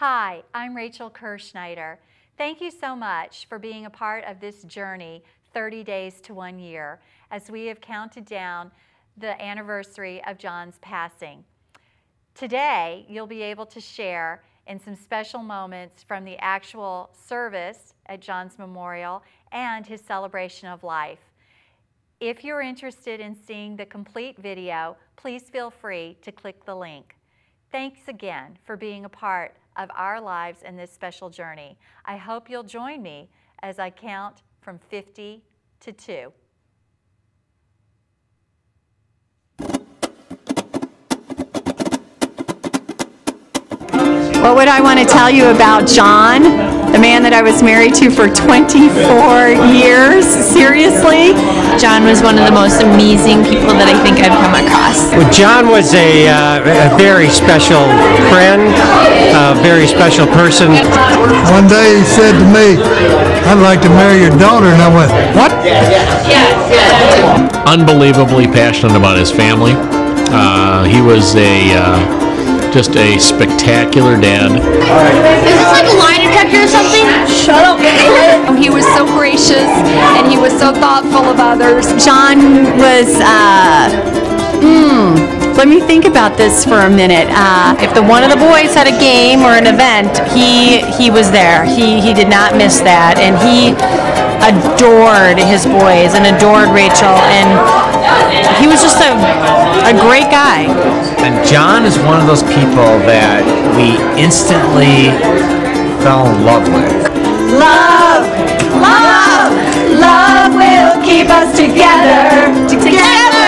Hi, I'm Rachel Kerr-Schneider. Thank you so much for being a part of this journey, 30 days to one year, as we have counted down the anniversary of John's passing. Today, you'll be able to share in some special moments from the actual service at John's memorial and his celebration of life. If you're interested in seeing the complete video, please feel free to click the link. Thanks again for being a part of our lives in this special journey. I hope you'll join me as I count from 50 to 2. What would I want to tell you about John, the man that I was married to for 24 years? Seriously? John was one of the most amazing people that I think I've come across. Well, John was a, uh, a very special friend, a very special person. One day he said to me, I'd like to marry your daughter, and I went, What? unbelievably passionate about his family. Uh, he was a uh, just a spectacular dad. Is this like a lie detector or something? Shut up. He was so gracious and he was so thoughtful of others. John was, uh, hmm, let me think about this for a minute. Uh, if the one of the boys had a game or an event, he he was there. He he did not miss that, and he adored his boys and adored Rachel, and he was just a a great guy. And John is one of those people that we instantly fell in love with. Love, love, love will keep us together, together.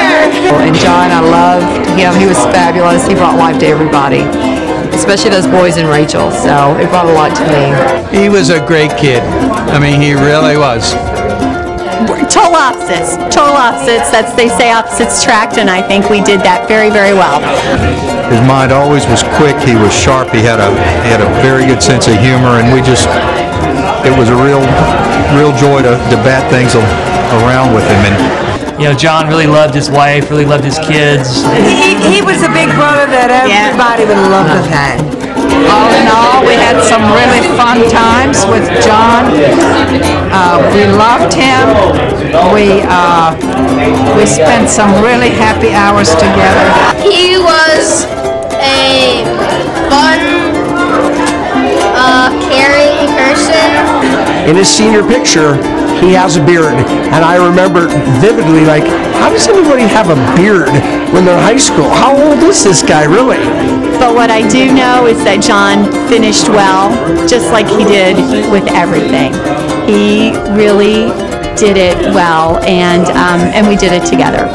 And John, I loved him. He was fabulous. He brought life to everybody, especially those boys and Rachel. So it brought a lot to me. He was a great kid. I mean, he really was. Total opposites, total opposites. That's they say opposites attract, and I think we did that very, very well. His mind always was quick. He was sharp. He had a he had a very good sense of humor, and we just it was a real real joy to, to bat things around with him. And You know, John really loved his wife, really loved his kids. He, he was a big brother that everybody would love to have. All in all, we had some really fun times with John. Uh, we loved him. We uh, we spent some really happy hours together. He was a fun, uh, caring person. In his senior picture, he has a beard, and I remember vividly, like, how does anybody have a beard when they're in high school? How old is this guy, really? But what I do know is that John finished well, just like he did with everything. He really did it well, and um, and we did it together.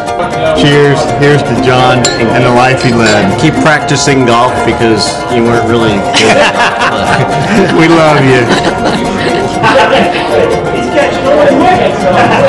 Cheers. Here's to John and the life he led. Keep practicing golf because you weren't really good. We love you. Yeah.